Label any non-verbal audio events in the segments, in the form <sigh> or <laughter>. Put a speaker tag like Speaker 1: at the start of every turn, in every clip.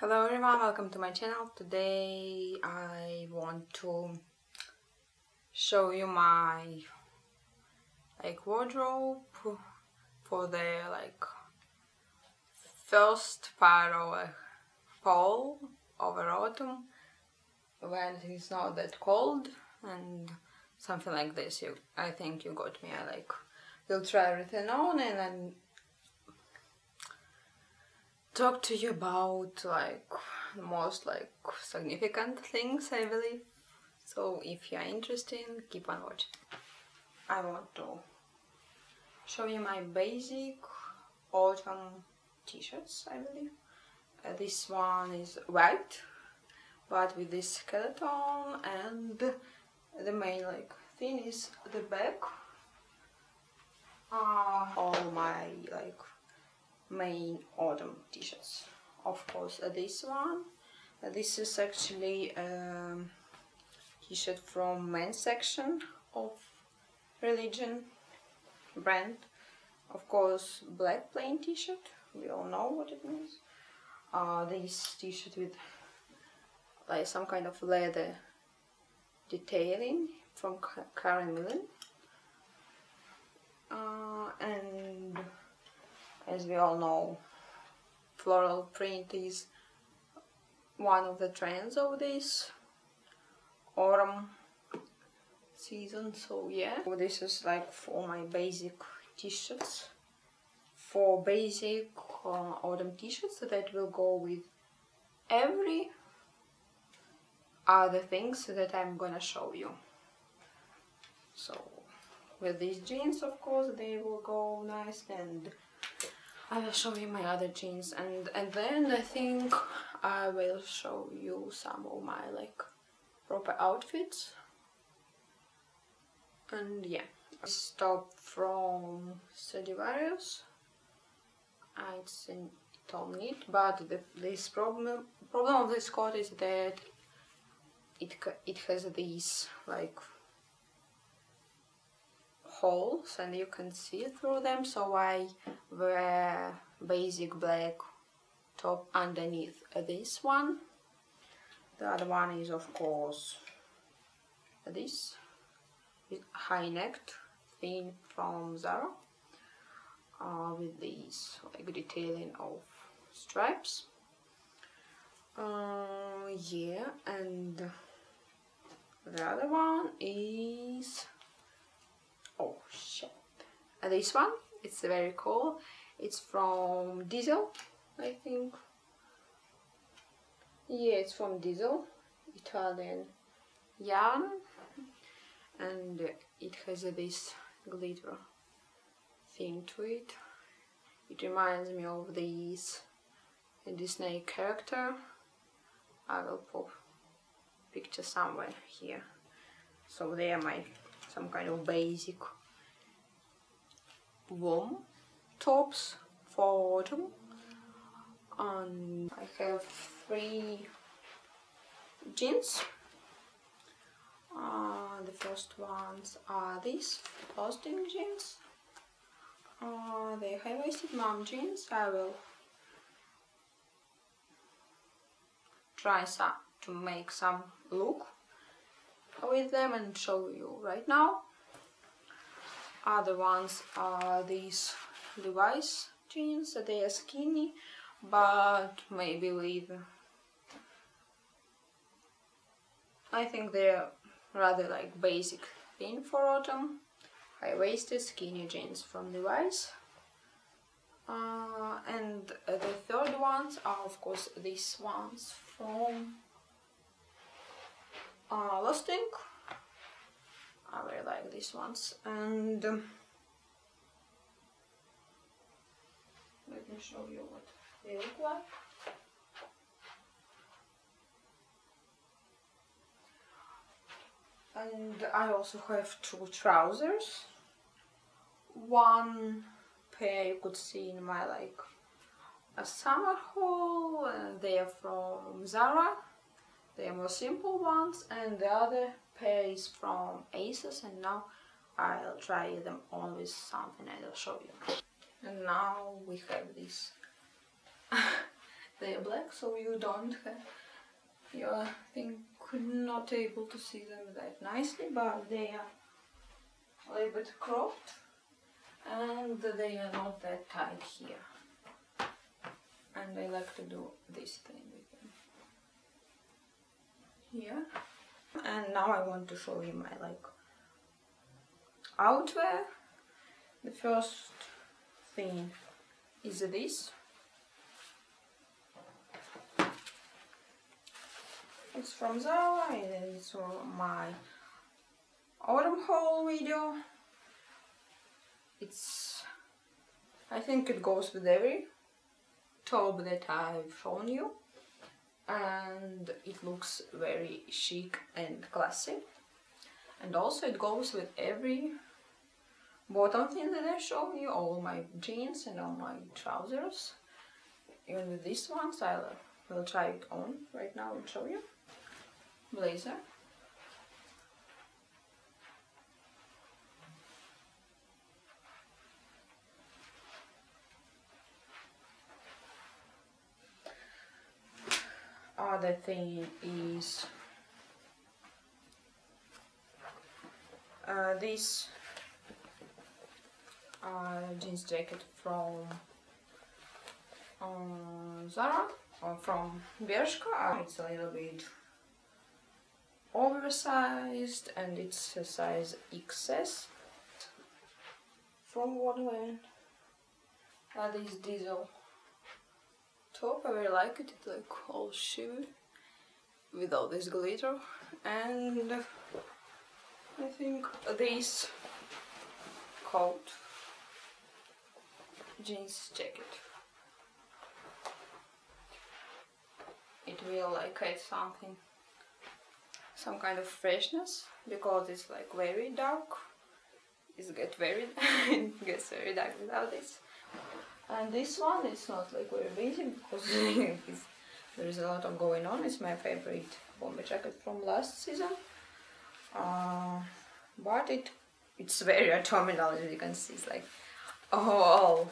Speaker 1: Hello everyone, welcome to my channel. Today I want to show you my like wardrobe for the like first part of fall over autumn when it is not that cold and something like this. You, I think you got me. I like will try everything on and then talk to you about like the most like significant things I believe. So if you are interested, keep on watching. I want to show you my basic autumn t-shirts, I believe. Uh, this one is white, but with this skeleton and the main like thing is the back. Uh, all my like main autumn t-shirts of course uh, this one uh, this is actually a um, t-shirt from men's section of religion brand. Of course black plain t-shirt we all know what it means. Uh, this t-shirt with like some kind of leather detailing from Karen Millen. Uh, as we all know floral print is one of the trends of this autumn season. So yeah. This is like for my basic t-shirts. For basic uh, autumn t-shirts that will go with every other things that I'm gonna show you. So with these jeans of course they will go nice and I will show you my other jeans and and then I think I will show you some of my like proper outfits. And yeah stop from Stradivarius. It's in Tom knit but the, this problem problem of this coat is that it it has these like holes and you can see through them so I wear basic black top underneath this one. The other one is of course this high necked thin from Zara uh, with these like detailing of stripes. Uh, yeah and the other one is oh shit. And this one it's very cool. It's from diesel i think. Yeah it's from diesel italian yarn. And it has uh, this glitter thing to it. It reminds me of this Disney character. I will put picture somewhere here. So they are my some kind of basic warm tops for autumn. And I have three jeans. Uh, the first ones are these posting jeans. Uh, the high-waisted mom jeans. I will try some to make some look with them and show you right now. Other ones are these Levi's jeans. They are skinny, but maybe with... I think they're rather like basic thin for autumn. High-waisted skinny jeans from Levi's. Uh, and the third ones are of course these ones from uh, Lost Ink. I really like these ones and um, let me show you what they look like. And I also have two trousers. One pair you could see in my like a summer haul they are from Zara are more simple ones and the other pair is from ASOS and now I'll try them on with something and I'll show you. And now we have this <laughs> they are black so you don't have you I think not able to see them that nicely but they are a little bit cropped and they are not that tight here and I like to do this thing with here. And now I want to show you my like outwear the first thing is this. It's from Zara and it's my autumn haul video. It's I think it goes with every top that I've shown you and it looks very chic and classy. And also it goes with every bottom thing that I show you all my jeans and all my trousers. Even with this ones I will try it on right now and show you. Blazer other thing is uh, this uh, jeans jacket from um, Zara or from Bershka. It's a little bit oversized and it's a size XS from Wonderland. And this diesel top. I really like it. It's like all shiver with all this glitter. And I think this coat jeans jacket. It will like add something, some kind of freshness because it's like very dark. It gets very, <laughs> it gets very dark without this. And this one is not like very busy because <laughs> there is a lot of going on. It's my favorite bomber jacket from last season. Uh, but it it's very <laughs> autumnal as you can see. It's like all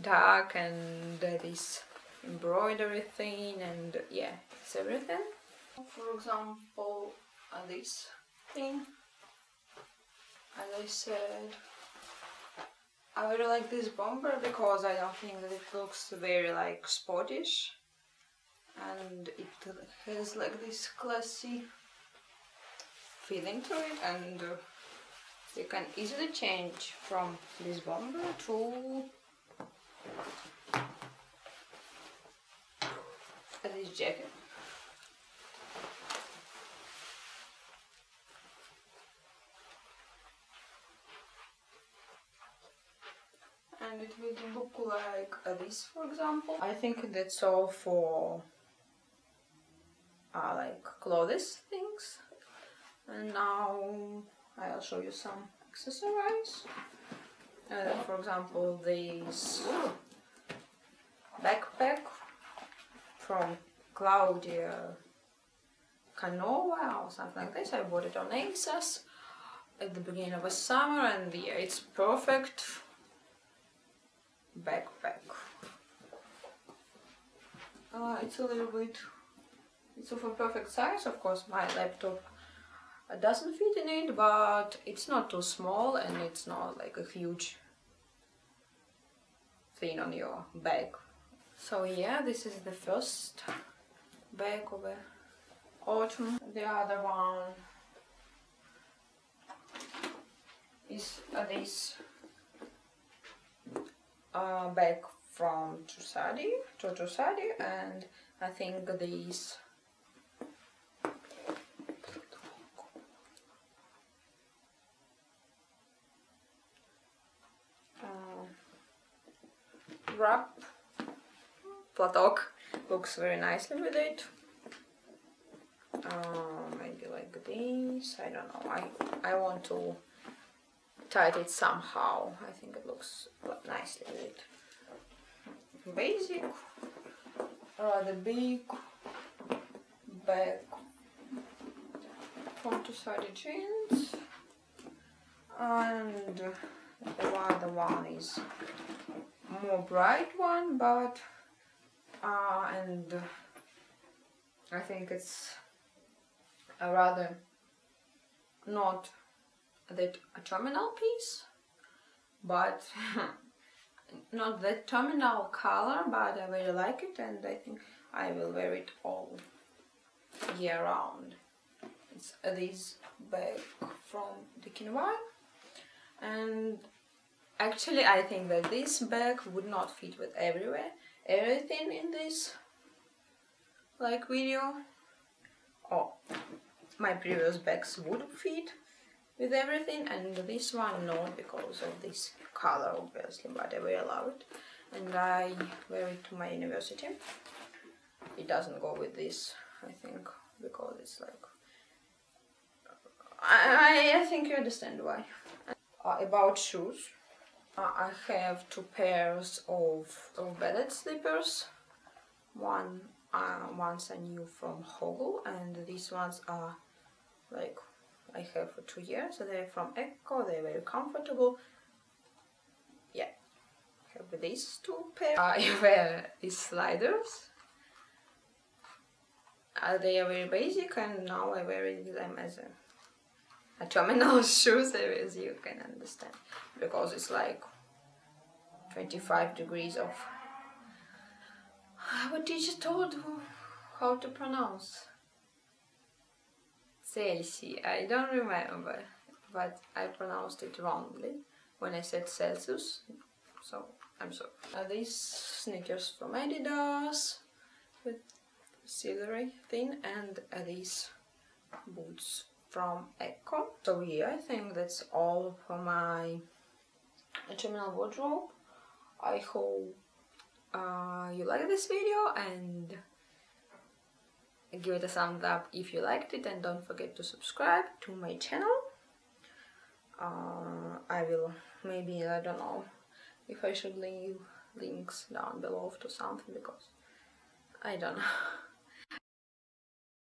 Speaker 1: dark and this embroidery thing and yeah, it's everything. For example, uh, this thing, as I said, I really like this bomber because I don't think that it looks very like sportish and it has like this classy feeling to it. And uh, you can easily change from this bomber to this jacket and it will look like this for example. I think that's all for uh, like clothes things. And now I'll show you some accessories. Uh, for example this backpack from Claudia Canova or something like this. I bought it on ASOS at the beginning of the summer and yeah it's perfect backpack. Uh, it's a little bit, it's of a perfect size, of course my laptop doesn't fit in it, but it's not too small and it's not like a huge thing on your bag. So yeah, this is the first bag of the autumn. The other one is this uh, back from Trussardi, to Trussardi and I think these uh, wrap platok looks very nicely with it. Uh, maybe like this I don't know. I I want to tied it somehow. I think it looks nicely with it. Basic, rather big bag from Trussardi jeans and the other one is more bright one but uh, and I think it's a rather not that a terminal piece but <laughs> not that terminal color but I really like it and I think I will wear it all year round. It's this bag from the DKNY and actually I think that this bag would not fit with everywhere everything in this like video. Oh my previous bags would fit with everything and this one not because of this color obviously but I will allow it. And I wear it to my university. It doesn't go with this I think because it's like I, I think you understand why. Uh, about shoes uh, I have two pairs of, of belted slippers. One uh, ones are new from Högl and these ones are like I have for two years. So they're from Ecco, they're very comfortable. Yeah, I have these two pairs. I <laughs> wear these sliders. Uh, they are very basic and now I wear them as a, a terminal <laughs> shoes as you can understand because it's like 25 degrees of our teacher told how to pronounce Celsius. I don't remember, but I pronounced it wrongly when I said Celsius. So I'm sorry. Uh, these sneakers from Adidas with silvery thin and uh, these boots from Ecco. So yeah, I think that's all for my terminal wardrobe. I hope uh, you like this video and give it a thumbs up if you liked it and don't forget to subscribe to my channel. Uh, I will maybe I don't know if I should leave links down below to something because I don't know <laughs>